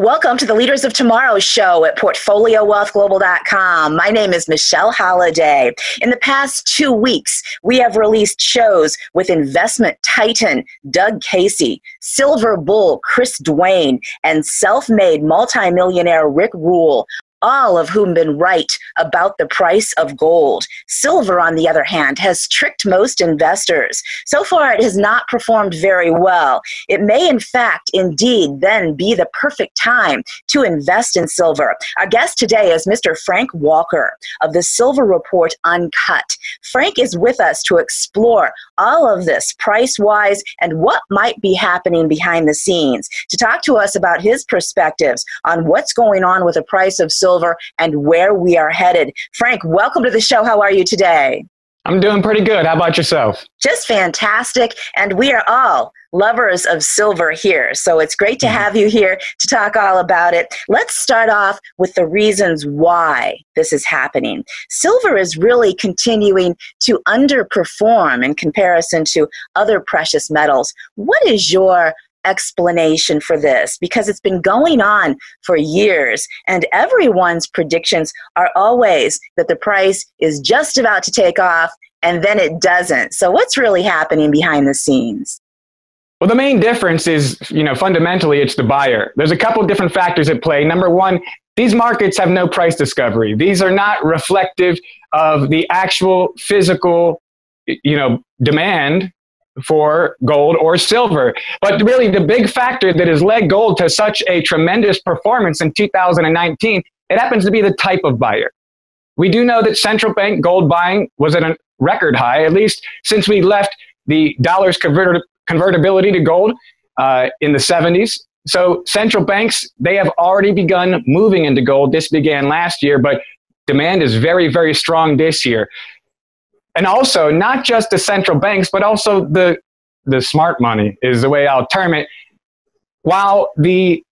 Welcome to the Leaders of Tomorrow show at PortfolioWealthGlobal.com. My name is Michelle Holiday. In the past two weeks, we have released shows with investment titan Doug Casey, silver bull Chris Duane, and self made multimillionaire Rick Rule all of whom been right about the price of gold. Silver, on the other hand, has tricked most investors. So far, it has not performed very well. It may, in fact, indeed, then be the perfect time to invest in silver. Our guest today is Mr. Frank Walker of the Silver Report Uncut. Frank is with us to explore all of this price wise and what might be happening behind the scenes. To talk to us about his perspectives on what's going on with the price of silver silver and where we are headed. Frank, welcome to the show. How are you today? I'm doing pretty good. How about yourself? Just fantastic. And we are all lovers of silver here. So it's great to mm-hmm. have you here to talk all about it. Let's start off with the reasons why this is happening. Silver is really continuing to underperform in comparison to other precious metals. What is your explanation for this because it's been going on for years and everyone's predictions are always that the price is just about to take off and then it doesn't. So what's really happening behind the scenes? Well, the main difference is, you know, fundamentally it's the buyer. There's a couple different factors at play. Number one, these markets have no price discovery. These are not reflective of the actual physical, you know, demand for gold or silver. But really, the big factor that has led gold to such a tremendous performance in 2019, it happens to be the type of buyer. We do know that central bank gold buying was at a record high, at least since we left the dollar's convert- convertibility to gold uh, in the 70s. So central banks, they have already begun moving into gold. This began last year, but demand is very, very strong this year and also not just the central banks, but also the the smart money is the way I'll term it. While the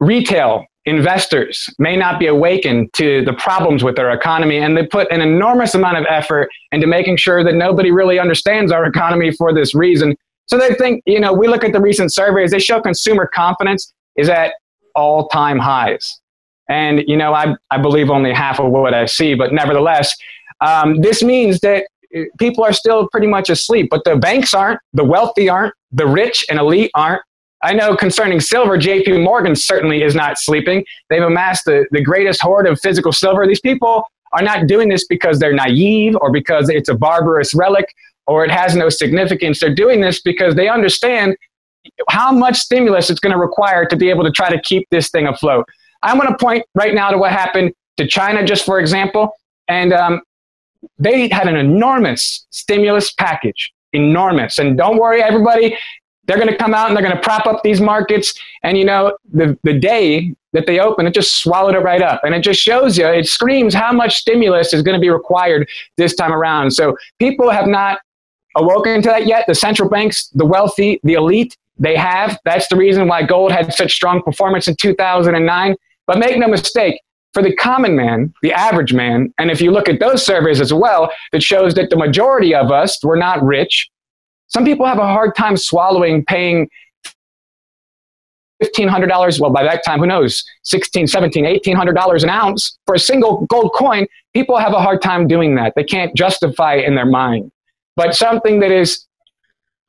retail investors may not be awakened to the problems with their economy and they put an enormous amount of effort into making sure that nobody really understands our economy for this reason. So they think, you know, we look at the recent surveys, they show consumer confidence is at all time highs. And, you know, I, I believe only half of what I see, but nevertheless, um, this means that uh, people are still pretty much asleep, but the banks aren't, the wealthy aren't, the rich and elite aren't. I know concerning silver, JP Morgan certainly is not sleeping. They've amassed the, the greatest hoard of physical silver. These people are not doing this because they're naive or because it's a barbarous relic or it has no significance. They're doing this because they understand how much stimulus it's going to require to be able to try to keep this thing afloat. I want to point right now to what happened to China, just for example. And um, they had an enormous stimulus package, enormous. And don't worry, everybody, they're going to come out and they're going to prop up these markets. And you know, the, the day that they open, it just swallowed it right up. And it just shows you, it screams how much stimulus is going to be required this time around. So people have not awoken to that yet. The central banks, the wealthy, the elite, they have. That's the reason why gold had such strong performance in 2009. But make no mistake, for the common man, the average man, and if you look at those surveys as well, that shows that the majority of us were not rich. Some people have a hard time swallowing paying $1,500, well, by that time, who knows, $1,600, $1,700, $1,800 an ounce for a single gold coin. People have a hard time doing that. They can't justify it in their mind. But something that is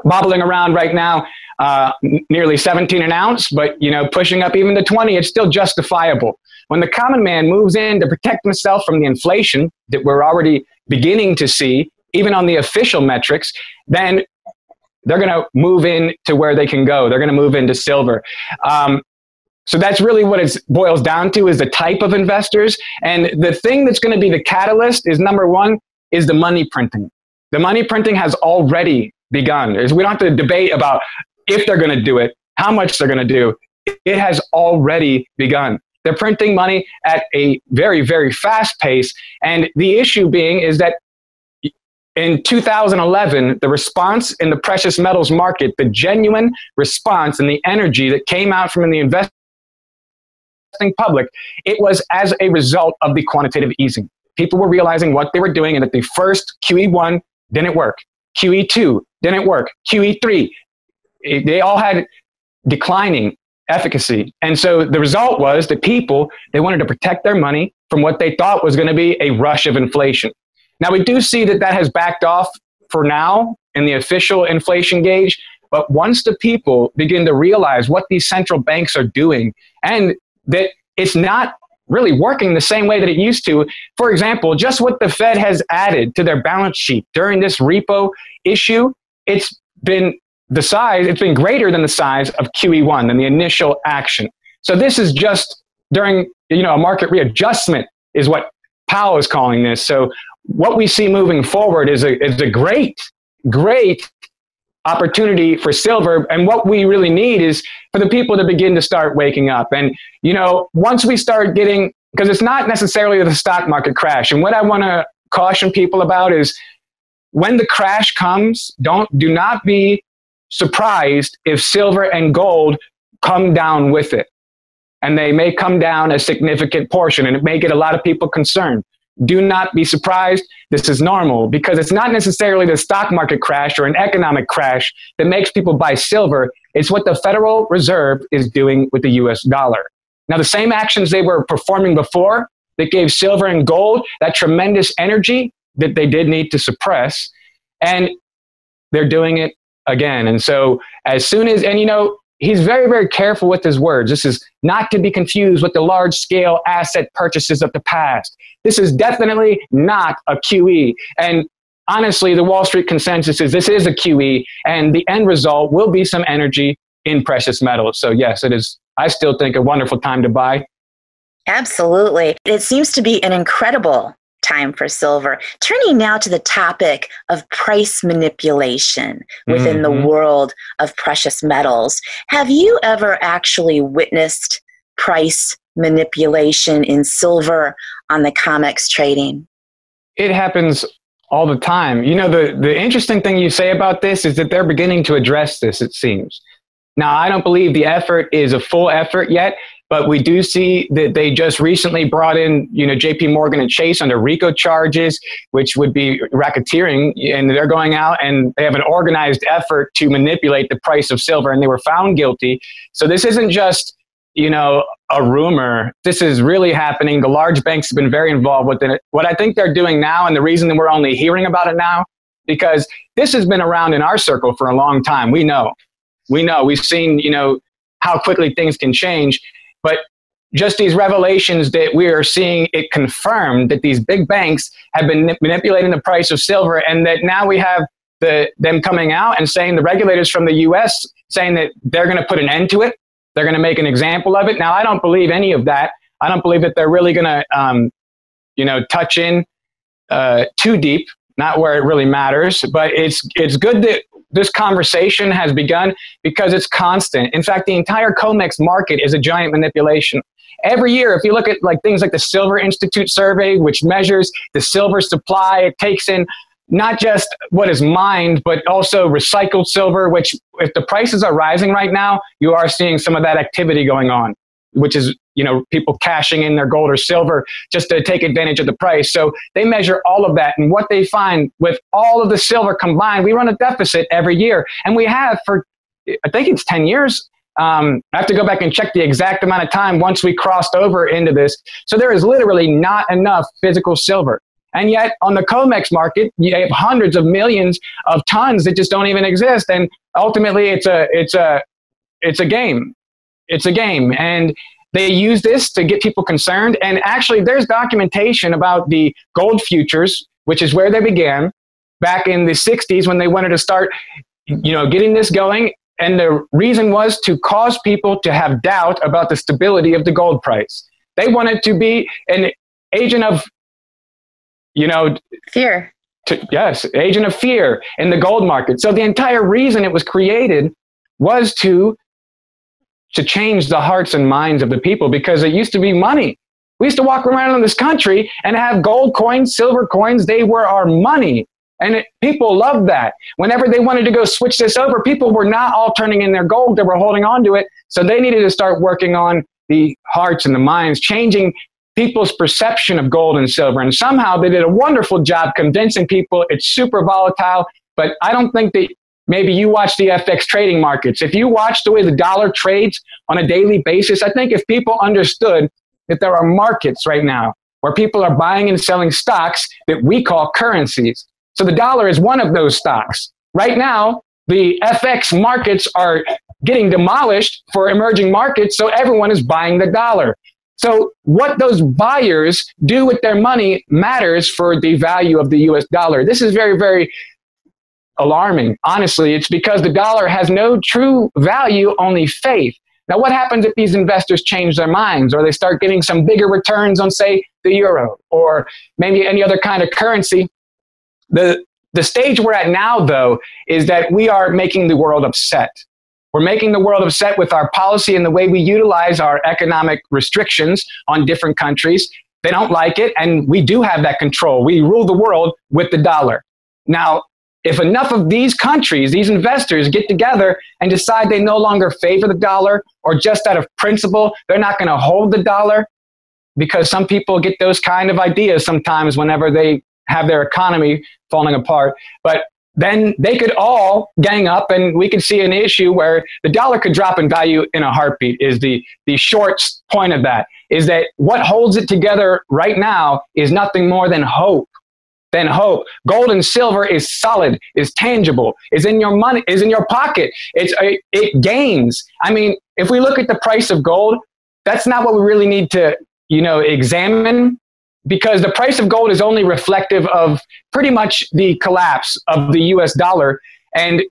bobbling around right now, uh, nearly 17 an ounce, but, you know, pushing up even to 20, it's still justifiable. When the common man moves in to protect himself from the inflation that we're already beginning to see, even on the official metrics, then they're going to move in to where they can go. They're going to move into silver. Um, so that's really what it boils down to is the type of investors. And the thing that's going to be the catalyst is number one is the money printing. The money printing has already begun. We don't have to debate about if they're going to do it, how much they're going to do. It has already begun. They're printing money at a very, very fast pace. And the issue being is that in 2011, the response in the precious metals market, the genuine response and the energy that came out from the investing public, it was as a result of the quantitative easing. People were realizing what they were doing and that the first QE1 didn't work. QE2 didn't work. QE3, they all had declining efficacy. And so the result was that people, they wanted to protect their money from what they thought was going to be a rush of inflation. Now, we do see that that has backed off for now in the official inflation gauge. But once the people begin to realize what these central banks are doing and that it's not really working the same way that it used to, for example, just what the Fed has added to their balance sheet during this repo issue, it's been the size, it's been greater than the size of QE1, than the initial action. So this is just during, you know, a market readjustment is what Powell is calling this. So what we see moving forward is a, is a great, great opportunity for silver. And what we really need is for the people to begin to start waking up. And, you know, once we start getting, because it's not necessarily the stock market crash. And what I want to caution people about is when the crash comes, don't, do not be surprised if silver and gold come down with it. And they may come down a significant portion and it may get a lot of people concerned. Do not be surprised. This is normal because it's not necessarily the stock market crash or an economic crash that makes people buy silver. It's what the Federal Reserve is doing with the US dollar. Now, the same actions they were performing before that gave silver and gold that tremendous energy that they did need to suppress, and they're doing it again. And so as soon as, and you know, he's very, very careful with his words. This is not to be confused with the large scale asset purchases of the past. This is definitely not a QE. And honestly, the Wall Street consensus is this is a QE, and the end result will be some energy in precious metals. So, yes, it is, I still think, a wonderful time to buy. Absolutely. It seems to be an incredible time for silver. Turning now to the topic of price manipulation within mm-hmm. the world of precious metals. Have you ever actually witnessed price manipulation in silver on the COMEX trading? It happens all the time. You know, the, the interesting thing you say about this is that they're beginning to address this, it seems. Now, I don't believe the effort is a full effort yet, but we do see that they just recently brought in, you know, J.P. Morgan and Chase under RICO charges, which would be racketeering, and they're going out and they have an organized effort to manipulate the price of silver, and they were found guilty. So this isn't just you know, a rumor. This is really happening. The large banks have been very involved with it. What I think they're doing now, and the reason that we're only hearing about it now, because this has been around in our circle for a long time. We know. We know. We've seen, you know, how quickly things can change. But just these revelations that we are seeing it confirmed that these big banks have been manipulating the price of silver and that now we have the, them coming out and saying the regulators from the US saying that they're going to put an end to it. They're going to make an example of it. Now, I don't believe any of that. I don't believe that they're really going to, um, you know, touch in uh, too deep, not where it really matters. But it's, it's good that this conversation has begun because it's constant. In fact, the entire COMEX market is a giant manipulation. Every year, if you look at like things like the Silver Institute survey, which measures the silver supply, it takes in not just what is mined, but also recycled silver, which if the prices are rising right now, you are seeing some of that activity going on, which is you know, people cashing in their gold or silver just to take advantage of the price. So they measure all of that. And what they find with all of the silver combined, we run a deficit every year. And we have for, I think it's 10 years. Um, I have to go back and check the exact amount of time once we crossed over into this. So there is literally not enough physical silver. And yet on the COMEX market, you have hundreds of millions of tons that just don't even exist. And ultimately it's a, it's a, it's a game. It's a game. And they use this to get people concerned. And actually, there's documentation about the gold futures, which is where they began back in the 60s when they wanted to start, you know, getting this going. And the reason was to cause people to have doubt about the stability of the gold price. They wanted to be an agent of, you know, fear. To, yes, agent of fear in the gold market. So the entire reason it was created was to to change the hearts and minds of the people because it used to be money. We used to walk around in this country and have gold coins, silver coins. They were our money. And it, people loved that. Whenever they wanted to go switch this over, people were not all turning in their gold. They were holding on to it. So they needed to start working on the hearts and the minds, changing people's perception of gold and silver. And somehow they did a wonderful job convincing people it's super volatile. But I don't think that maybe you watch the FX trading markets. If you watch the way the dollar trades on a daily basis, I think if people understood that there are markets right now where people are buying and selling stocks that we call currencies. So the dollar is one of those stocks. Right now, the FX markets are getting demolished for emerging markets, so everyone is buying the dollar. So what those buyers do with their money matters for the value of the US dollar. This is very, very alarming. Honestly, it's because the dollar has no true value, only faith. Now, what happens if these investors change their minds or they start getting some bigger returns on, say, the euro or maybe any other kind of currency? The, the stage we're at now, though, is that we are making the world upset. We're making the world upset with our policy and the way we utilize our economic restrictions on different countries. They don't like it, and we do have that control. We rule the world with the dollar. Now, if enough of these countries, these investors get together and decide they no longer favor the dollar or just out of principle, they're not going to hold the dollar because some people get those kind of ideas sometimes whenever they have their economy falling apart. But then they could all gang up and we could see an issue where the dollar could drop in value in a heartbeat is the, the short point of that is that what holds it together right now is nothing more than hope than hope. Gold and silver is solid, is tangible, is in your money, is in your pocket. It's it, it gains. I mean, if we look at the price of gold, that's not what we really need to, you know, examine because the price of gold is only reflective of pretty much the collapse of the US dollar and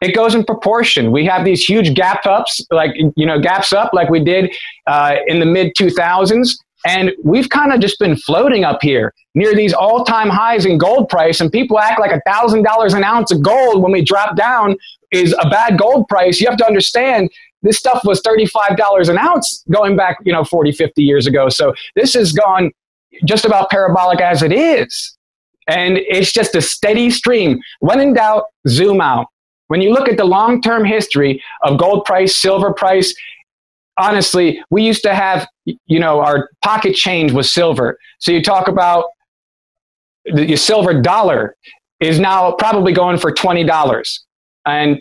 it goes in proportion. We have these huge gap ups, like you know, gaps up, like we did uh, in the mid 2000s, and we've kind of just been floating up here near these all time highs in gold price. And people act like $1,000 an ounce of gold when we drop down is a bad gold price. You have to understand this stuff was $35 an ounce going back, you know, 40, 50 years ago. So this has gone just about parabolic as it is. And it's just a steady stream. When in doubt, zoom out. When you look at the long term history of gold price, silver price, honestly, we used to have, you know, our pocket change was silver. So you talk about the silver dollar is now probably going for $20. And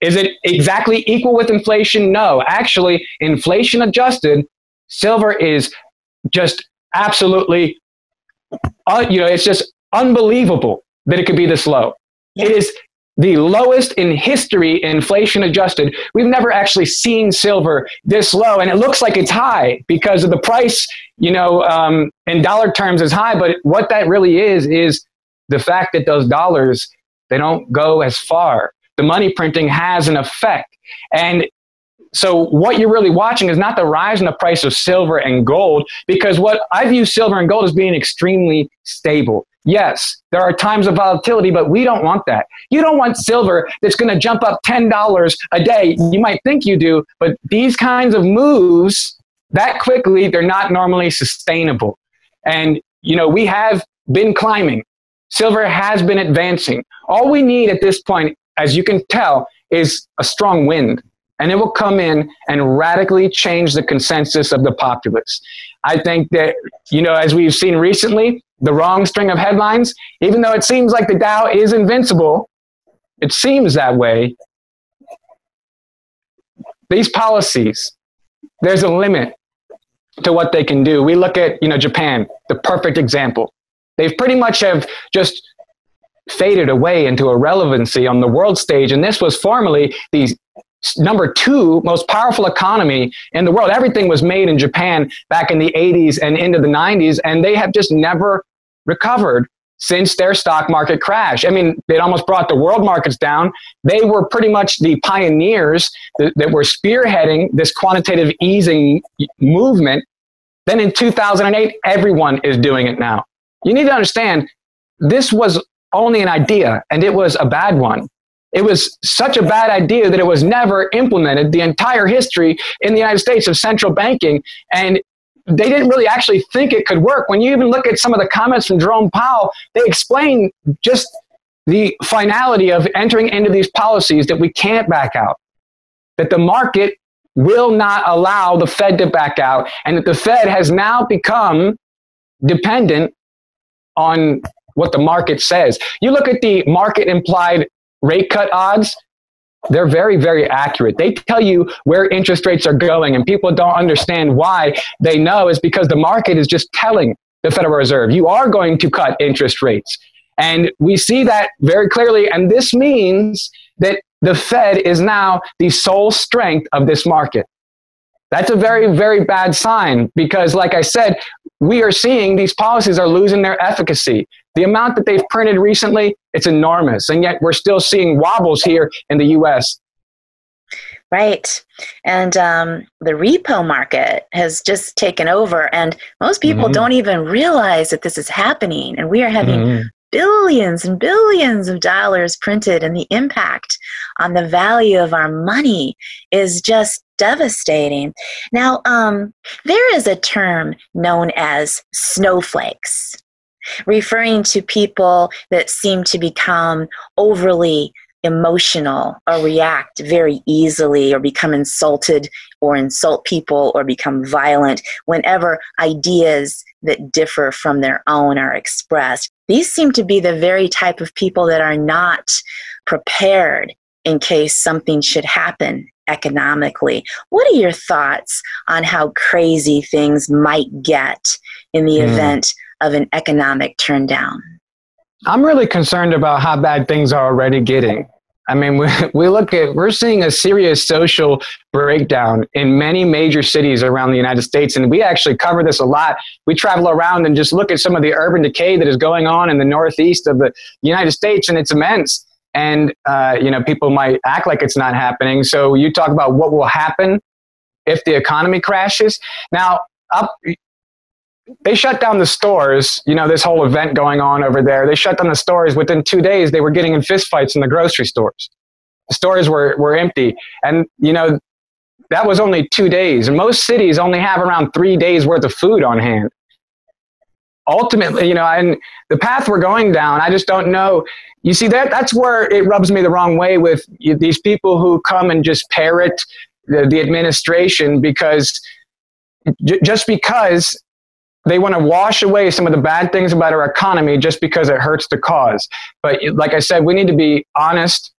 is it exactly equal with inflation? No. Actually, inflation adjusted, silver is just absolutely, uh, you know, it's just unbelievable that it could be this low. It is the lowest in history, inflation adjusted. We've never actually seen silver this low, and it looks like it's high because of the price, you know, um, in dollar terms is high. But what that really is is the fact that those dollars they don't go as far. The money printing has an effect, and so what you're really watching is not the rise in the price of silver and gold, because what I view silver and gold as being extremely stable. Yes, there are times of volatility, but we don't want that. You don't want silver that's going to jump up $10 a day. You might think you do, but these kinds of moves that quickly, they're not normally sustainable. And, you know, we have been climbing. Silver has been advancing. All we need at this point, as you can tell, is a strong wind. And it will come in and radically change the consensus of the populace. I think that, you know, as we've seen recently, the wrong string of headlines, even though it seems like the Dow is invincible, it seems that way. These policies, there's a limit to what they can do. We look at, you know, Japan, the perfect example. They've pretty much have just faded away into irrelevancy on the world stage. And this was formerly the number two most powerful economy in the world. Everything was made in Japan back in the 80s and into the 90s, and they have just never recovered since their stock market crash. I mean, it almost brought the world markets down. They were pretty much the pioneers that, that were spearheading this quantitative easing movement. Then in 2008, everyone is doing it now. You need to understand this was only an idea, and it was a bad one. It was such a bad idea that it was never implemented the entire history in the United States of central banking. And they didn't really actually think it could work. When you even look at some of the comments from Jerome Powell, they explain just the finality of entering into these policies that we can't back out, that the market will not allow the Fed to back out, and that the Fed has now become dependent on what the market says. You look at the market implied rate cut odds, they're very, very accurate. They tell you where interest rates are going, and people don't understand why they know is because the market is just telling the Federal Reserve, you are going to cut interest rates. And we see that very clearly. And this means that the Fed is now the sole strength of this market. That's a very, very bad sign because, like I said, we are seeing these policies are losing their efficacy. The amount that they've printed recently, it's enormous. And yet we're still seeing wobbles here in the US. Right. And um, the repo market has just taken over, and most people mm-hmm. don't even realize that this is happening. And we are having mm-hmm. billions and billions of dollars printed, and the impact on the value of our money is just devastating. Now, um, there is a term known as snowflakes, referring to people that seem to become overly emotional or react very easily or become insulted or insult people or become violent whenever ideas that differ from their own are expressed. These seem to be the very type of people that are not prepared in case something should happen economically. What are your thoughts on how crazy things might get in the mm. event of an economic turndown? I'm really concerned about how bad things are already getting. I mean, we, we look at, we're seeing a serious social breakdown in many major cities around the United States. And we actually cover this a lot. We travel around and just look at some of the urban decay that is going on in the Northeast of the United States, and it's immense and uh, you know people might act like it's not happening. So you talk about what will happen if the economy crashes. Now, up, they shut down the stores. You know this whole event going on over there. They shut down the stores within two days. They were getting in fistfights in the grocery stores. The stores were were empty, and you know that was only two days. And most cities only have around three days worth of food on hand ultimately, you know, and the path we're going down, I just don't know. You see, that that's where it rubs me the wrong way with these people who come and just parrot the, the administration because j- just because they want to wash away some of the bad things about our economy just because it hurts the cause. But like I said, we need to be honest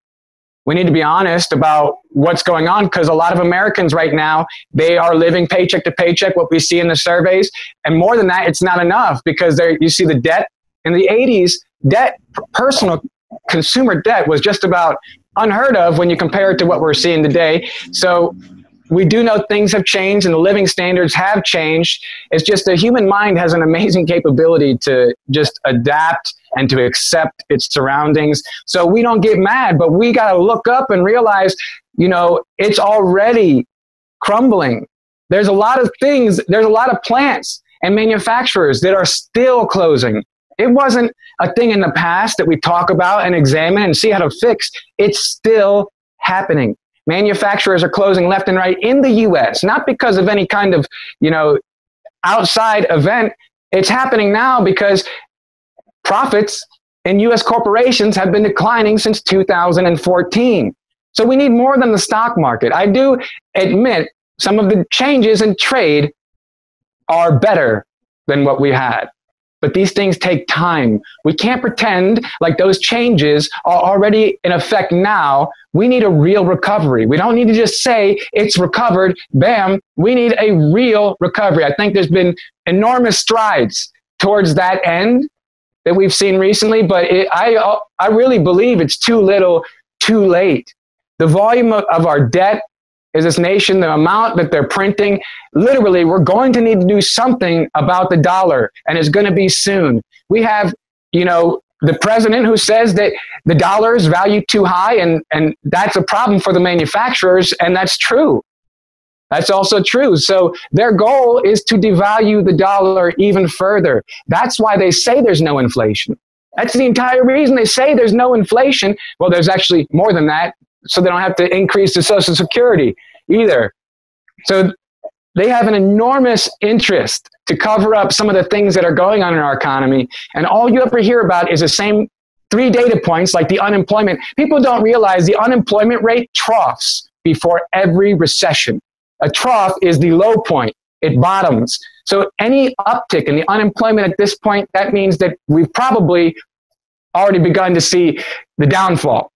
we need to be honest about what's going on because a lot of Americans right now, they are living paycheck to paycheck, what we see in the surveys. And more than that, it's not enough because there you see the debt in the 80s, debt, personal consumer debt was just about unheard of when you compare it to what we're seeing today. So we do know things have changed and the living standards have changed. It's just the human mind has an amazing capability to just adapt and to accept its surroundings. So we don't get mad, but we got to look up and realize, you know, it's already crumbling. There's a lot of things, there's a lot of plants and manufacturers that are still closing. It wasn't a thing in the past that we talk about and examine and see how to fix. It's still happening. Manufacturers are closing left and right in the US, not because of any kind of, you know, outside event. It's happening now because profits in US corporations have been declining since 2014. So we need more than the stock market. I do admit some of the changes in trade are better than what we had. But these things take time. We can't pretend like those changes are already in effect now. We need a real recovery. We don't need to just say it's recovered, bam. We need a real recovery. I think there's been enormous strides towards that end that we've seen recently, but it, I, I really believe it's too little, too late. The volume of, of our debt is this nation, the amount that they're printing, literally, we're going to need to do something about the dollar, and it's going to be soon. We have, you know, the president who says that the dollar is valued too high, and, and that's a problem for the manufacturers, and that's true. That's also true. So their goal is to devalue the dollar even further. That's why they say there's no inflation. That's the entire reason they say there's no inflation. Well, there's actually more than that. So they don't have to increase the Social Security either. So they have an enormous interest to cover up some of the things that are going on in our economy. And all you ever hear about is the same three data points like the unemployment. People don't realize the unemployment rate troughs before every recession. A trough is the low point, it bottoms. So any uptick in the unemployment at this point, that means that we've probably already begun to see the downfall.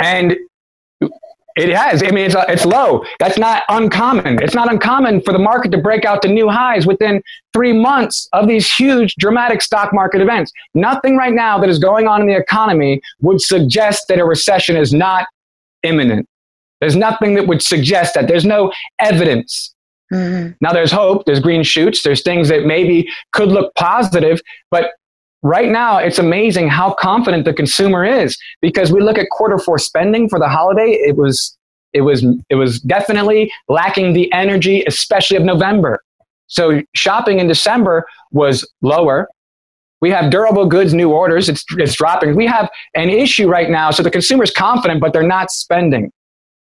And it has. I mean, it's, it's low. That's not uncommon. It's not uncommon for the market to break out to new highs within three months of these huge, dramatic stock market events. Nothing right now that is going on in the economy would suggest that a recession is not imminent. There's nothing that would suggest that. There's no evidence. Mm-hmm. Now, there's hope, there's green shoots, there's things that maybe could look positive, but right now it's amazing how confident the consumer is because we look at quarter four spending for the holiday it was it was it was definitely lacking the energy especially of november. So shopping in december was lower. We have durable goods new orders it's, it's dropping. We have an issue right now so the consumer is confident but they're not spending.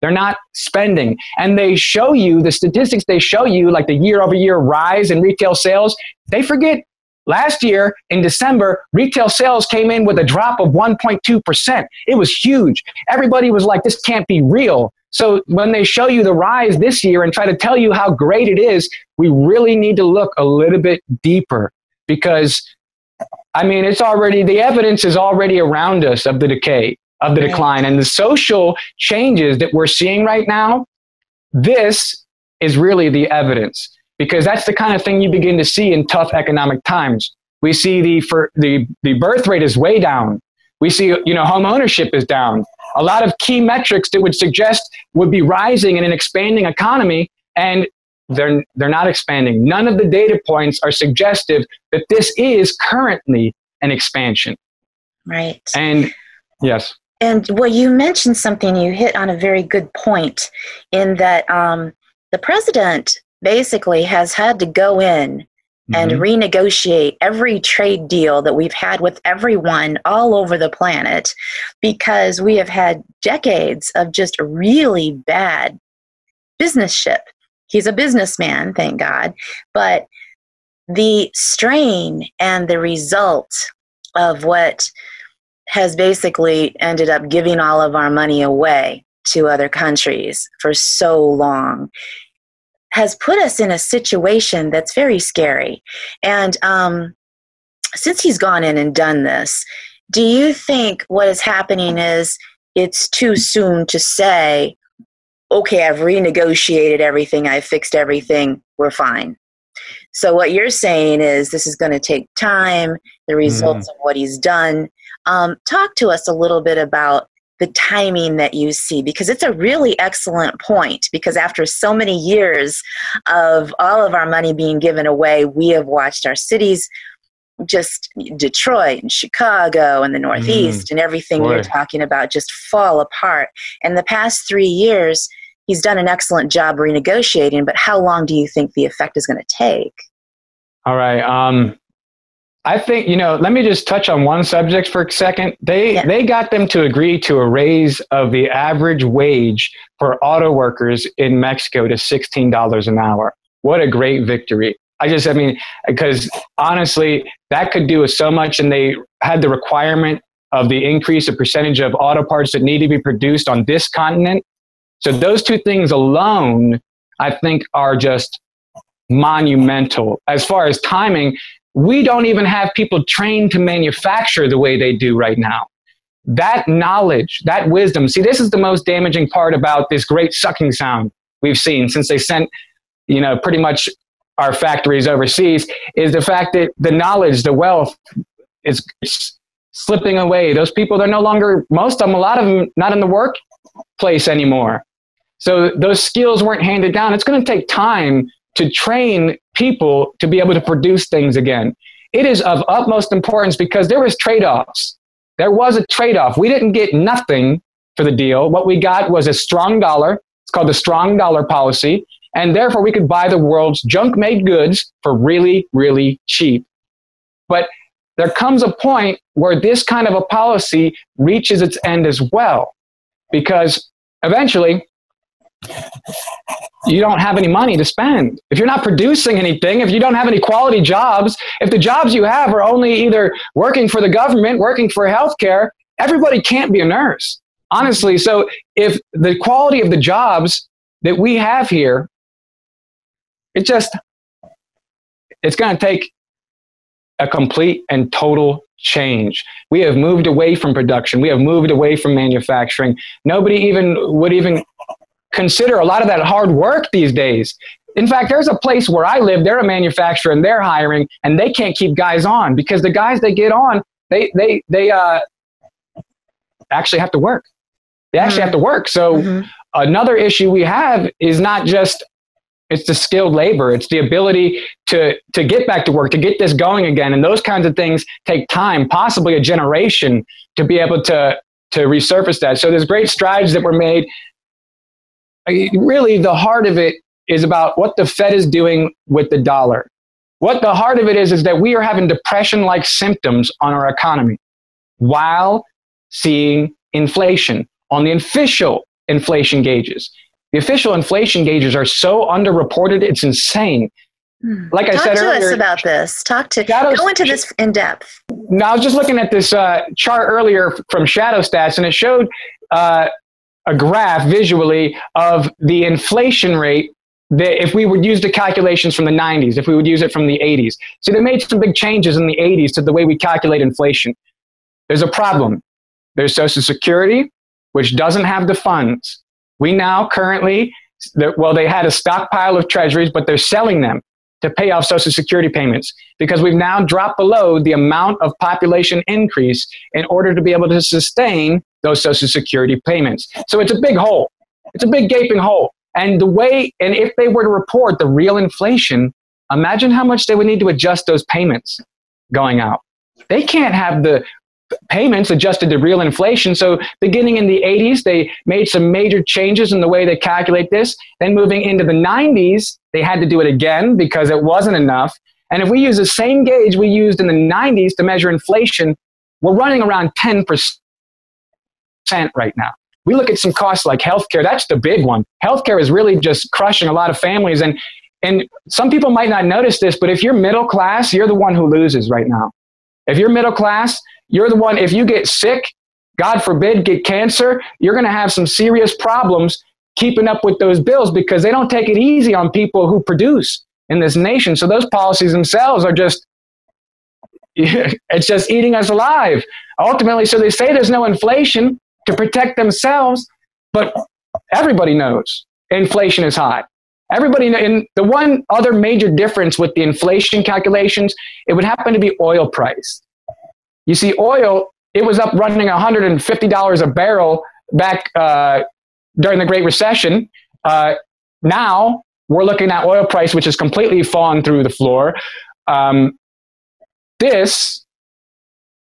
They're not spending. And they show you the statistics they show you like the year over year rise in retail sales. They forget Last year in December, retail sales came in with a drop of 1.2%. It was huge. Everybody was like, this can't be real. So when they show you the rise this year and try to tell you how great it is, we really need to look a little bit deeper because I mean, it's already, the evidence is already around us of the decay, of the decline, and the social changes that we're seeing right now. This is really the evidence because that's the kind of thing you begin to see in tough economic times. We see the for the the birth rate is way down. We see you know home ownership is down. A lot of key metrics that would suggest would be rising in an expanding economy, and they're they're not expanding. None of the data points are suggestive that this is currently an expansion. Right. And yes. And well, you mentioned something. You hit on a very good point in that um, the president basically has had to go in and mm-hmm. renegotiate every trade deal that we've had with everyone all over the planet because we have had decades of just really bad business ship. He's a businessman, thank God, but the strain and the result of what has basically ended up giving all of our money away to other countries for so long has put us in a situation that's very scary. And um, since he's gone in and done this, do you think what is happening is it's too soon to say, okay, I've renegotiated everything, I've fixed everything, we're fine? So, what you're saying is this is going to take time, the results mm. of what he's done. Um, talk to us a little bit about the timing that you see because it's a really excellent point because after so many years of all of our money being given away we have watched our cities just detroit and chicago and the northeast mm, and everything boy. you're talking about just fall apart. And the past three years he's done an excellent job renegotiating but how long do you think the effect is going to take? All right um, I think you know. Let me just touch on one subject for a second. They yeah. they got them to agree to a raise of the average wage for auto workers in Mexico to sixteen dollars an hour. What a great victory! I just, I mean, because honestly, that could do so much, and they had the requirement of the increase of percentage of auto parts that need to be produced on this continent. So those two things alone, I think, are just monumental. As far as timing, we don't even have people trained to manufacture the way they do right now. That knowledge, that wisdom, see, this is the most damaging part about this great sucking sound we've seen since they sent, you know, pretty much our factories overseas, is the fact that the knowledge, the wealth is slipping away. Those people, they're no longer, most of them, a lot of them, not in the workplace anymore. So those skills weren't handed down. It's going to take time to train people to be able to produce things again. It is of utmost importance because there was trade-offs. There was a trade-off. We didn't get nothing for the deal. What we got was a strong dollar. It's called the strong dollar policy. And therefore we could buy the world's junk made goods for really, really cheap. But there comes a point where this kind of a policy reaches its end as well. Because eventually you don't have any money to spend. If you're not producing anything, if you don't have any quality jobs, if the jobs you have are only either working for the government, working for healthcare, everybody can't be a nurse. Honestly, so if the quality of the jobs that we have here, it just it's going to take a complete and total change. We have moved away from production. We have moved away from manufacturing. Nobody even would even consider a lot of that hard work these days. In fact, there's a place where I live, they're a manufacturer and they're hiring and they can't keep guys on because the guys they get on, they they they uh actually have to work. They actually mm-hmm. have to work. So mm-hmm. another issue we have is not just it's the skilled labor. It's the ability to to get back to work, to get this going again. And those kinds of things take time, possibly a generation, to be able to to resurface that. So there's great strides that were made. Really, the heart of it is about what the Fed is doing with the dollar. What the heart of it is is that we are having depression-like symptoms on our economy while seeing inflation on the official inflation gauges. The official inflation gauges are so underreported, it's insane. Hmm. Like Talk I said earlier, Talk to us about this. Talk to Shadows, go into this in depth. Now, I was just looking at this uh, chart earlier from Shadow Stats, and it showed uh, a graph visually of the inflation rate that if we would use the calculations from the 90s, if we would use it from the 80s. So they made some big changes in the 80s to the way we calculate inflation. There's a problem. There's Social Security, which doesn't have the funds. We now currently, well, they had a stockpile of treasuries, but they're selling them to pay off Social Security payments because we've now dropped below the amount of population increase in order to be able to sustain those Social Security payments. So it's a big hole. It's a big gaping hole. And the way, and if they were to report the real inflation, imagine how much they would need to adjust those payments going out. They can't have the payments adjusted to real inflation. So beginning in the 80s, they made some major changes in the way they calculate this. Then moving into the 90s, they had to do it again because it wasn't enough. And if we use the same gauge we used in the 90s to measure inflation, we're running around 10% right now. We look at some costs like healthcare, that's the big one. Healthcare is really just crushing a lot of families. And, and some people might not notice this, but if you're middle class, you're the one who loses right now. If you're middle class, you're the one, if you get sick, God forbid, get cancer, you're going to have some serious problems keeping up with those bills because they don't take it easy on people who produce in this nation. So those policies themselves are just, it's just eating us alive. Ultimately, so they say there's no inflation to protect themselves, but everybody knows inflation is high. Everybody, in the one other major difference with the inflation calculations, it would happen to be oil price. You see, oil, it was up running $150 a barrel back uh, during the Great Recession. Uh, now we're looking at oil price, which has completely fallen through the floor. Um, this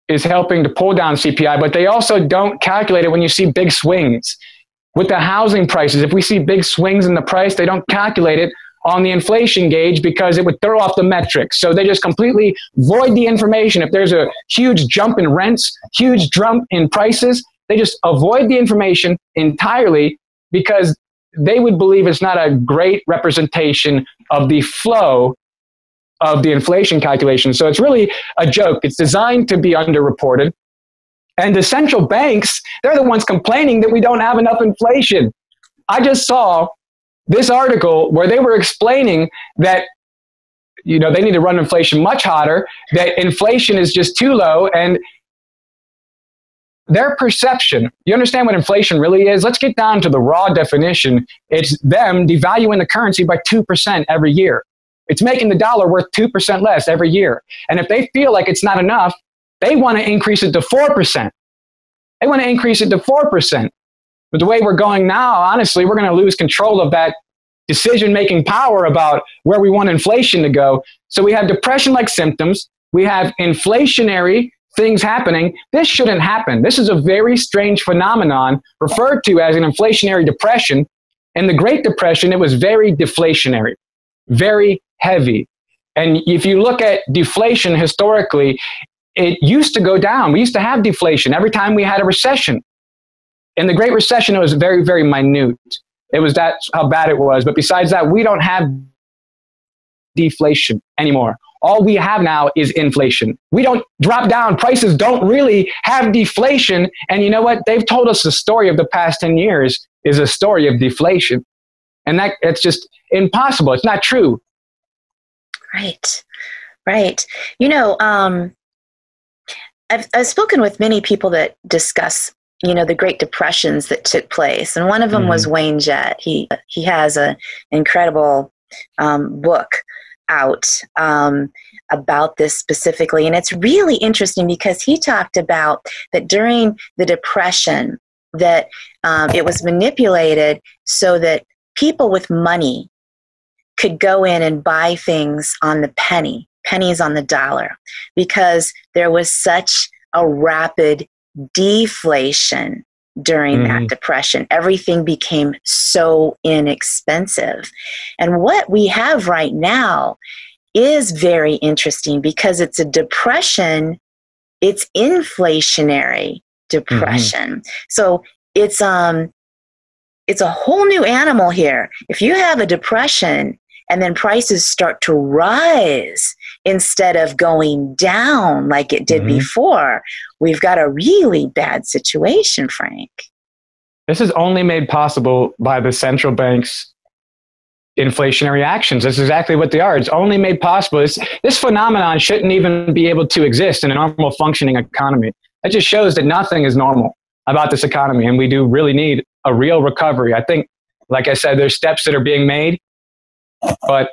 is helping to pull down CPI, but they also don't calculate it when you see big swings. With the housing prices, if we see big swings in the price, they don't calculate it on the inflation gauge because it would throw off the metrics. So they just completely void the information. If there's a huge jump in rents, huge jump in prices, they just avoid the information entirely because they would believe it's not a great representation of the flow of the inflation calculation. So it's really a joke. It's designed to be underreported. And the central banks, they're the ones complaining that we don't have enough inflation. I just saw this article where they were explaining that you know they need to run inflation much hotter that inflation is just too low and their perception you understand what inflation really is let's get down to the raw definition it's them devaluing the currency by 2% every year it's making the dollar worth 2% less every year and if they feel like it's not enough they want to increase it to 4% they want to increase it to 4% but the way we're going now, honestly, we're going to lose control of that decision making power about where we want inflation to go. So we have depression like symptoms, we have inflationary things happening. This shouldn't happen. This is a very strange phenomenon referred to as an inflationary depression. In the Great Depression, it was very deflationary, very heavy. And if you look at deflation historically, it used to go down. We used to have deflation every time we had a recession in the Great Recession, it was very, very minute. It was that how bad it was. But besides that, we don't have deflation anymore. All we have now is inflation. We don't drop down. Prices don't really have deflation. And you know what? They've told us the story of the past 10 years is a story of deflation. And that it's just impossible. It's not true. Right. Right. You know, um, I've, I've spoken with many people that discuss you know the great depressions that took place and one of them mm-hmm. was wayne jett he he has an incredible um, book out um, about this specifically and it's really interesting because he talked about that during the depression that um, it was manipulated so that people with money could go in and buy things on the penny pennies on the dollar because there was such a rapid deflation during mm-hmm. that depression. Everything became so inexpensive. And what we have right now is very interesting because it's a depression, it's inflationary depression. Mm-hmm. So it's um it's a whole new animal here. If you have a depression, and then prices start to rise instead of going down like it did mm-hmm. before, we've got a really bad situation, Frank. This is only made possible by the central bank's inflationary actions. That's exactly what they are. It's only made possible. This, this phenomenon shouldn't even be able to exist in a normal functioning economy. It just shows that nothing is normal about this economy, and we do really need a real recovery. I think, like I said, there's steps that are being made but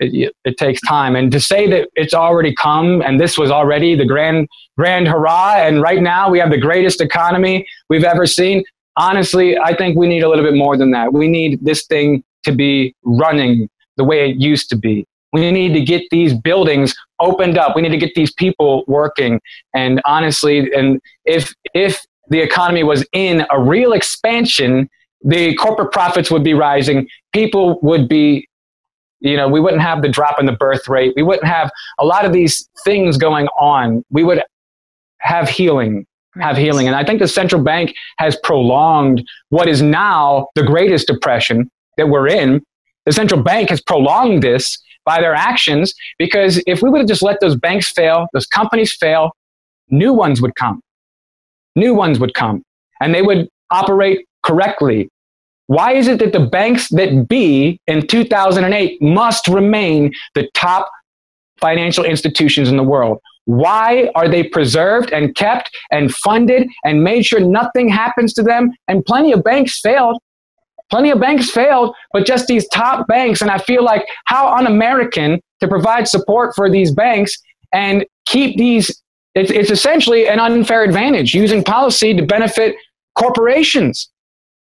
it, it, takes time. And to say that it's already come and this was already the grand, grand hurrah, and right now we have the greatest economy we've ever seen. Honestly, I think we need a little bit more than that. We need this thing to be running the way it used to be. We need to get these buildings opened up. We need to get these people working. And honestly, and if if the economy was in a real expansion, the corporate profits would be rising. People would be you know, we wouldn't have the drop in the birth rate. We wouldn't have a lot of these things going on. We would have healing, have healing. And I think the central bank has prolonged what is now the greatest depression that we're in. The central bank has prolonged this by their actions because if we would have just let those banks fail, those companies fail, new ones would come. New ones would come and they would operate correctly why is it that the banks that be in 2008 must remain the top financial institutions in the world? Why are they preserved and kept and funded and made sure nothing happens to them? And plenty of banks failed. Plenty of banks failed, but just these top banks. And I feel like how un American to provide support for these banks and keep these. It's, it's essentially an unfair advantage using policy to benefit corporations.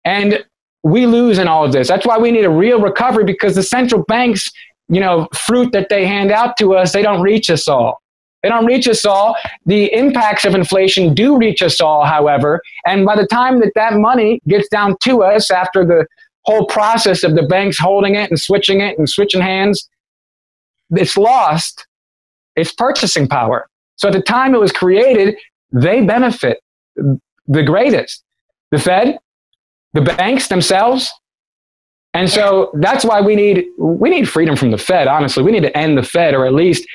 And we lose in all of this. That's why we need a real recovery because the central banks, you know, fruit that they hand out to us, they don't reach us all. They don't reach us all. The impacts of inflation do reach us all, however. And by the time that that money gets down to us after the whole process of the banks holding it and switching it and switching hands, it's lost its purchasing power. So at the time it was created, they benefit the greatest. The Fed, the banks themselves. And so that's why we need we need freedom from the Fed. Honestly, we need to end the Fed, or at least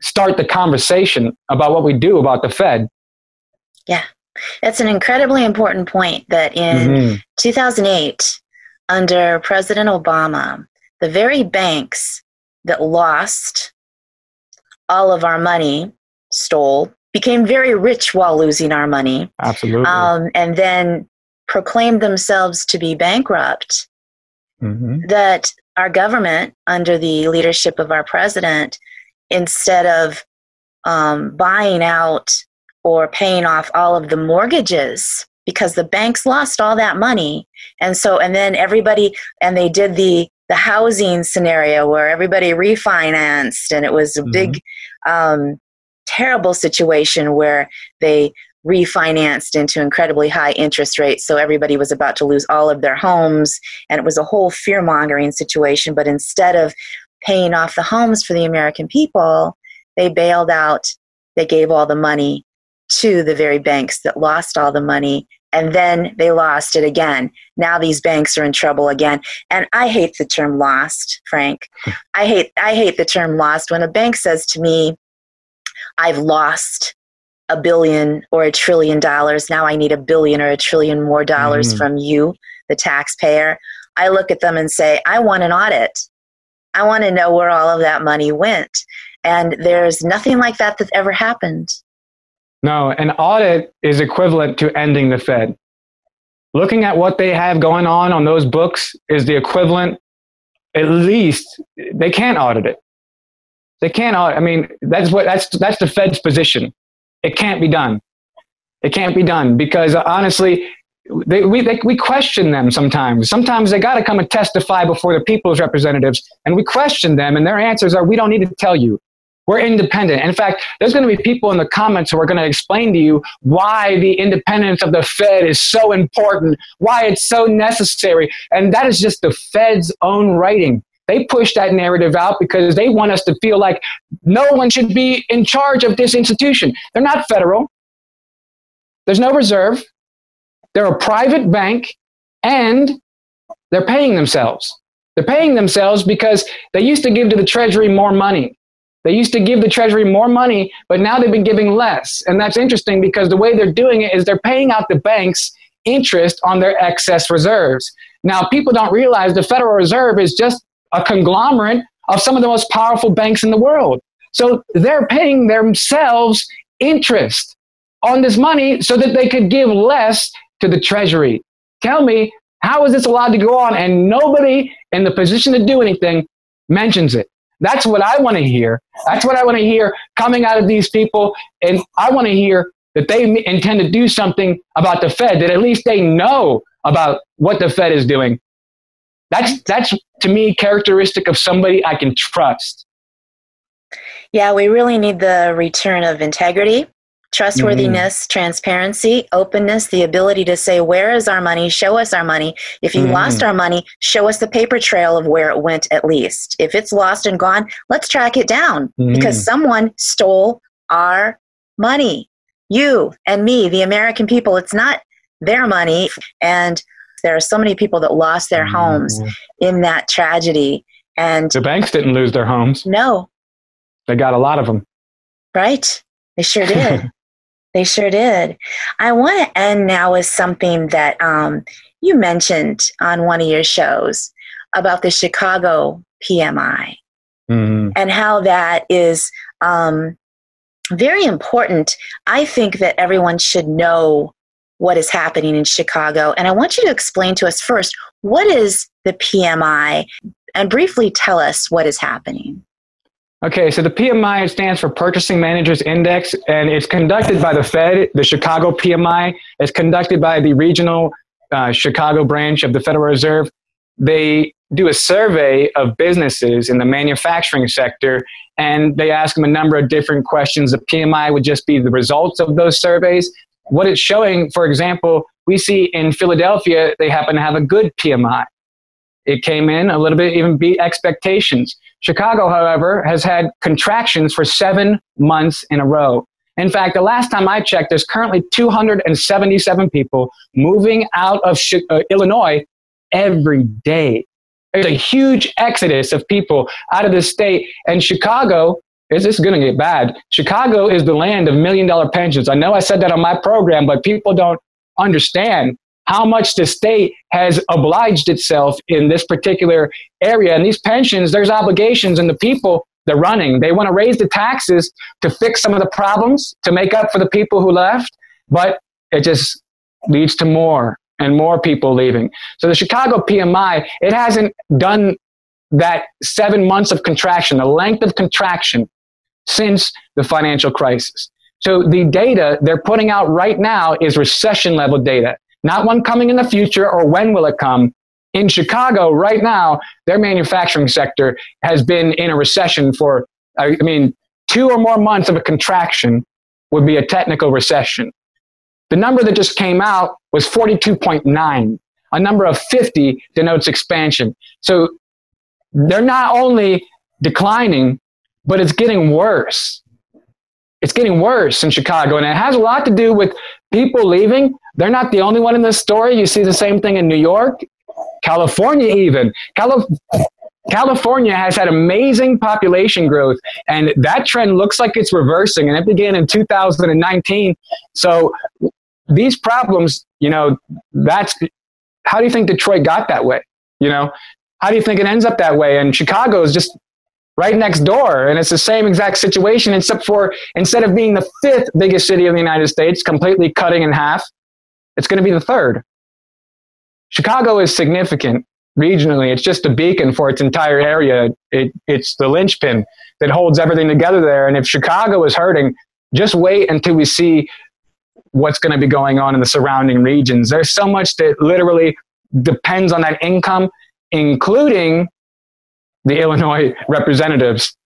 start the conversation about what we do about the Fed. Yeah, that's an incredibly important point. That in mm-hmm. 2008, under President Obama, the very banks that lost all of our money, stole, became very rich while losing our money. Absolutely. Um, and then proclaimed themselves to be bankrupt, mm-hmm. that our government, under the leadership of our president, instead of um, buying out or paying off all of the mortgages because the banks lost all that money and so and then everybody and they did the the housing scenario where everybody refinanced and it was a mm-hmm. big um, terrible situation where they refinanced into incredibly high interest rates. So everybody was about to lose all of their homes. And it was a whole fear mongering situation. But instead of paying off the homes for the American people, they bailed out, they gave all the money to the very banks that lost all the money. And then they lost it again. Now these banks are in trouble again. And I hate the term lost, Frank. I hate I hate the term lost. When a bank says to me, I've lost a billion or a trillion dollars. Now I need a billion or a trillion more dollars mm. from you, the taxpayer. I look at them and say, I want an audit. I want to know where all of that money went. And there's nothing like that that ever happened. No, an audit is equivalent to ending the Fed. Looking at what they have going on on those books is the equivalent, at least, they can't audit it. They can't audit. I mean, that's what that's that's the Fed's position. It can't be done. It can't be done because uh, honestly, they, we, they, we question them sometimes. Sometimes they got to come and testify before the people's representatives, and we question them, and their answers are, "We don't need to tell you. We're independent." In fact, there's going to be people in the comments who are going to explain to you why the independence of the Fed is so important, why it's so necessary, and that is just the Fed's own writing. They push that narrative out because they want us to feel like no one should be in charge of this institution. They're not federal. There's no reserve. They're a private bank and they're paying themselves. They're paying themselves because they used to give to the Treasury more money. They used to give the Treasury more money, but now they've been giving less. And that's interesting because the way they're doing it is they're paying out the banks interest on their excess reserves. Now, people don't realize the Federal Reserve is just a conglomerate of some of the most powerful banks in the world. So they're paying themselves interest on this money so that they could give less to the Treasury. Tell me, how is this allowed to go on? And nobody in the position to do anything mentions it. That's what I want to hear. That's what I want to hear coming out of these people. And I want to hear that they intend to do something about the Fed, that at least they know about what the Fed is doing. That's, that's to me characteristic of somebody I can trust. Yeah, we really need the return of integrity trustworthiness, mm. transparency, openness, the ability to say, Where is our money? Show us our money. If you mm. lost our money, show us the paper trail of where it went at least. If it's lost and gone, let's track it down mm. because someone stole our money. You and me, the American people, it's not their money. And there are so many people that lost their homes mm. in that tragedy. And the banks didn't lose their homes. No. They got a lot of them. Right. They sure did. They sure did. I want to end now with something that um, you mentioned on one of your shows about the Chicago PMI mm-hmm. and how that is um, very important. I think that everyone should know what is happening in Chicago. And I want you to explain to us first what is the PMI and briefly tell us what is happening. Okay, so the PMI stands for Purchasing Managers Index, and it's conducted by the Fed. The Chicago PMI is conducted by the regional uh, Chicago branch of the Federal Reserve. They do a survey of businesses in the manufacturing sector, and they ask them a number of different questions. The PMI would just be the results of those surveys. What it's showing, for example, we see in Philadelphia, they happen to have a good PMI. It came in a little bit, even beat expectations. Chicago, however, has had contractions for seven months in a row. In fact, the last time I checked, there's currently 277 people moving out of uh, Illinois every day. There's a huge exodus of people out of the state, and Chicago is this going to get bad. Chicago is the land of million dollar pensions. I know I said that on my program, but people don't understand how much the state has obliged itself in this particular area. And these pensions, there's obligations, and the people they're running. They want to raise the taxes to fix some of the problems, to make up for the people who left, but it just leads to more and more people leaving. So the Chicago PMI, it hasn't done that seven months of contraction, the length of contraction since the financial crisis. So the data they're putting out right now is recession level data not one coming in the future or when will it come. In Chicago right now, their manufacturing sector has been in a recession for, I mean, two or more months of a contraction would be a technical recession. The number that just came out was 42.9. A number of 50 denotes expansion. So they're not only declining, but it's getting worse. It's getting worse in Chicago, and it has a lot to do with people leaving, they're not the only one in this story. You see the same thing in New York, California, even. Calif- California has had amazing population growth, and that trend looks like it's reversing, and it began in 2019. So these problems, you know, that's how do you think Detroit got that way? You know, how do you think it ends up that way? And Chicago is just right next door. And it's the same exact situation, except for instead of being the fifth biggest city in the United States, completely cutting in half, it's going to be the third. Chicago is significant regionally. It's just a beacon for its entire area. It, it's the linchpin that holds everything together there. And if Chicago is hurting, just wait until we see what's going to be going on in the surrounding regions. There's so much that literally depends on that income, including the Illinois representatives.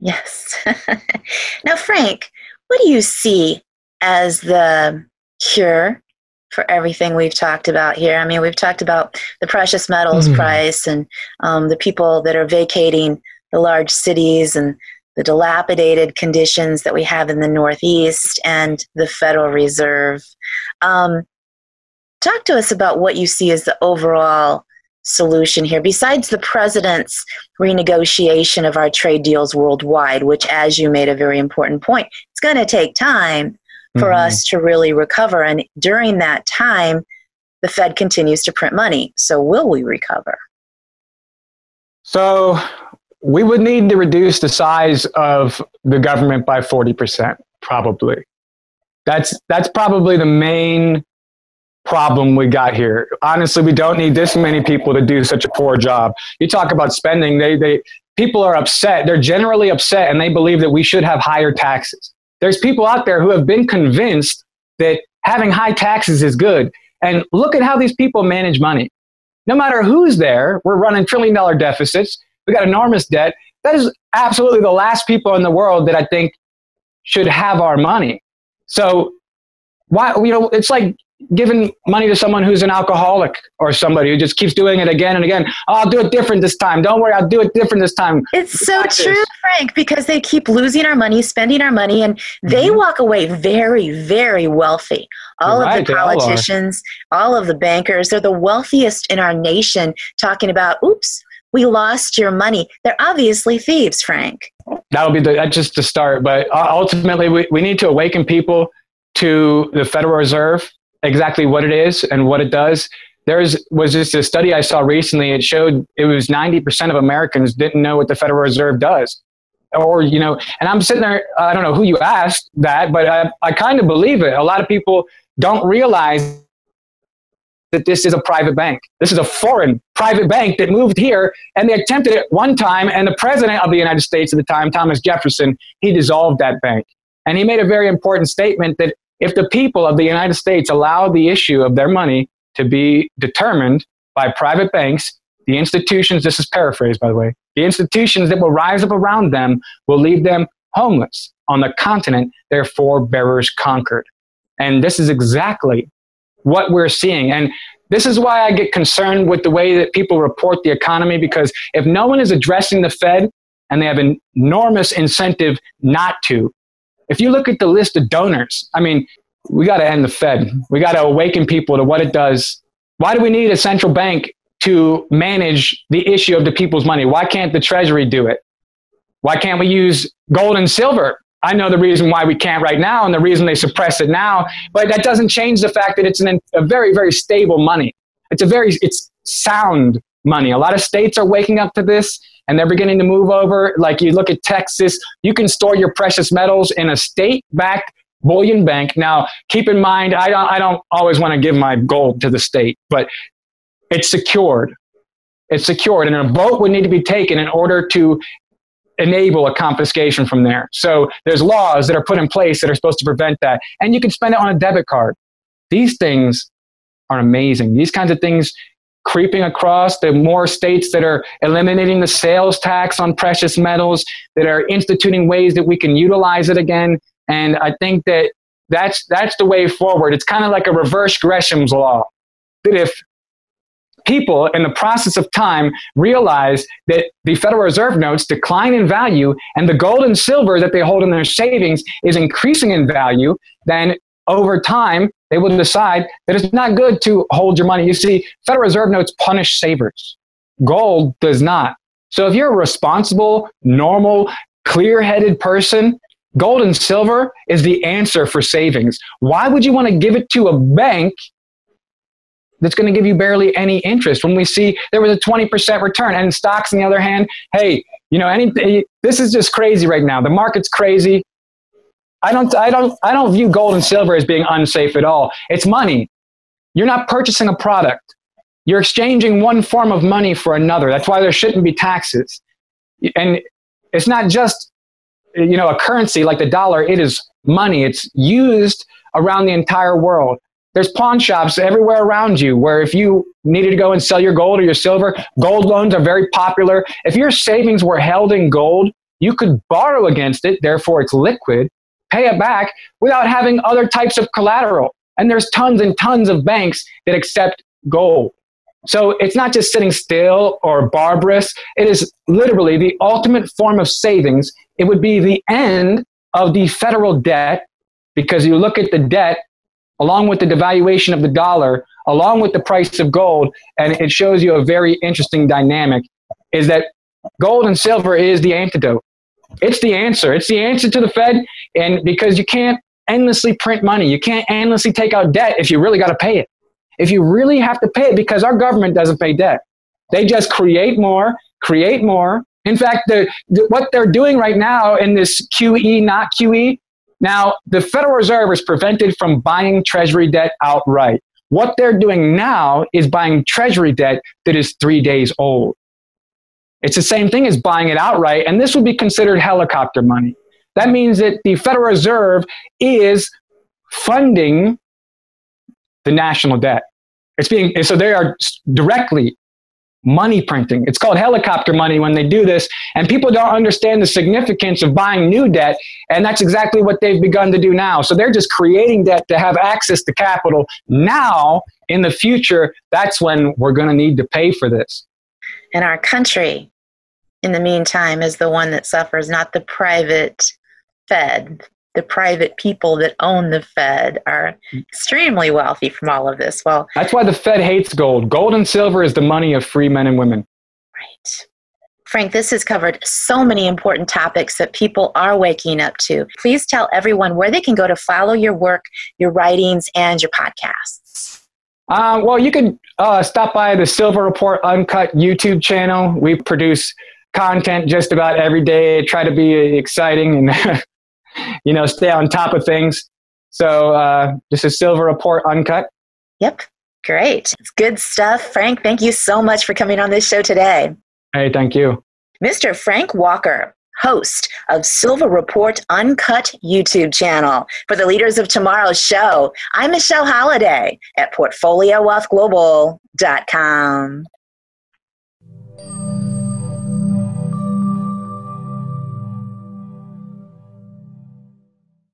Yes. now, Frank, what do you see as the cure for everything we've talked about here? I mean, we've talked about the precious metals mm. price and um, the people that are vacating the large cities and the dilapidated conditions that we have in the Northeast and the Federal Reserve. Um, talk to us about what you see as the overall solution here, besides the president's renegotiation of our trade deals worldwide, which, as you made a very important point, it's going to take time for mm-hmm. us to really recover. And during that time, the Fed continues to print money. So, will we recover? So, we would need to reduce the size of the government by 40%, probably. That's, that's probably the main problem we got here. Honestly, we don't need this many people to do such a poor job. You talk about spending, they, they, people are upset. They're generally upset and they believe that we should have higher taxes. There's people out there who have been convinced that having high taxes is good. And look at how these people manage money. No matter who's there, we're running trillion dollar deficits. We got enormous debt. That is absolutely the last people in the world that I think should have our money. So why you know it's like giving money to someone who's an alcoholic or somebody who just keeps doing it again and again. Oh, I'll do it different this time. Don't worry, I'll do it different this time. It's so true, Frank, because they keep losing our money, spending our money, and they mm-hmm. walk away very, very wealthy. All You're of right, the politicians, all, all of the bankers, they're the wealthiest in our nation talking about, oops, we lost your money. They're obviously thieves, Frank. That'll be the, that's just the start. But uh, ultimately, we, we need to awaken people to the Federal Reserve, exactly what it is and what it does. There was just a study I saw recently. It showed it was 90% of Americans didn't know what the Federal Reserve does. Or, you know, and I'm sitting there, I don't know who you asked that, but I, I kind of believe it. A lot of people don't realize that this is a private bank. This is a foreign private bank that moved here, and they attempted it one time, and the president of the United States at the time, Thomas Jefferson, he dissolved that bank. And he made a very important statement that if the people of the United States allow the issue of their money to be determined by private banks, the institutions, this is paraphrased by the way, the institutions that will rise up around them will leave them homeless on the continent their forebearers conquered. And this is exactly what we're seeing. And this is why I get concerned with the way that people report the economy because if no one is addressing the Fed and they have an enormous incentive not to, if you look at the list of donors, I mean, we got to end the Fed. We got to awaken people to what it does. Why do we need a central bank to manage the issue of the people's money? Why can't the Treasury do it? Why can't we use gold and silver I know the reason why we can't right now and the reason they suppress it now, but that doesn't change the fact that it's an, a very, very stable money. It's a very, it's sound money. A lot of states are waking up to this and they're beginning to move over. Like you look at Texas, you can store your precious metals in a state backed bullion bank. Now, keep in mind, I don't, I don't always want to give my gold to the state, but it's secured. It's secured, and a vote would need to be taken in order to enable a confiscation from there. So there's laws that are put in place that are supposed to prevent that. And you can spend it on a debit card. These things are amazing. These kinds of things creeping across the more states that are eliminating the sales tax on precious metals, that are instituting ways that we can utilize it again. And I think that that's, that's the way forward. It's kind of like a reverse Gresham's law. That if people in the process of time realize that the Federal Reserve notes decline in value and the gold and silver that they hold in their savings is increasing in value, then over time they will decide that it's not good to hold your money. You see, Federal Reserve notes punish savers. Gold does not. So if you're a responsible, normal, clear headed person, gold and silver is the answer for savings. Why would you want to give it to a bank that's going to give you barely any interest. When we see there was a 20% return, and stocks, on the other hand, hey, You know, any This is just crazy right now. The market's crazy. I don't, I don't, I don't view gold and silver as being unsafe at all. It's money. You're not purchasing a product. You're exchanging one form of money for another. That's why there shouldn't be taxes. And it's not just, you know, a currency like the dollar. It is money. It's used around the entire world. There's pawn shops everywhere around you where if you needed to go and sell your gold or your silver, gold loans are very popular. If your savings were held in gold, you could borrow against it, therefore it's liquid, pay it back without having other types of collateral. And there's tons and tons of banks that accept gold. So it's not just sitting still or barbarous. It is literally the ultimate form of savings. It would be the end of the federal debt because you look at the debt along with the devaluation of the dollar, along with the price of gold, and it shows you a very interesting dynamic is that gold and silver is the antidote. It's the answer. It's the answer to the Fed, and because you can't endlessly print money, you can't endlessly take out debt if you really got to pay it. If you really have to pay it, because our government doesn't pay debt, they just create more, create more. In fact, the, the, what they're doing right now in this QE, not QE, now, the Federal Reserve is prevented from buying Treasury debt outright. What they're doing now is buying Treasury debt that is three days old. It's the same thing as buying it outright, and this would be considered helicopter money. That means that the Federal Reserve is funding the national debt. It's being so they are directly money printing. It's called helicopter money when they do this, and people don't understand the significance of buying new debt, and that's exactly what they've begun to do now. So they're just creating debt to have access to capital. Now, in the future, that's when we're going to need to pay for this. And our country, in the meantime, is the one that suffers, not the private Fed the private people that own the Fed are extremely wealthy from all of this. Well, that's why the Fed hates gold. Gold and silver is the money of free men and women. Right. Frank, this has covered so many important topics that people are waking up to. Please tell everyone where they can go to follow your work, your writings, and your podcasts. Uh, well, you can uh, stop by the Silver Report Uncut YouTube channel. We produce content just about every day, try to be exciting and you know, stay on top of things. So uh, this is Silver Report Uncut. Yep. Great. It's good stuff. Frank, thank you so much for coming on this show today. Hey, thank you. Mr. Frank Walker, host of Silver Report Uncut YouTube channel for the leaders of tomorrow's show. I'm Michelle Holiday at PortfolioWealthGlobal.com.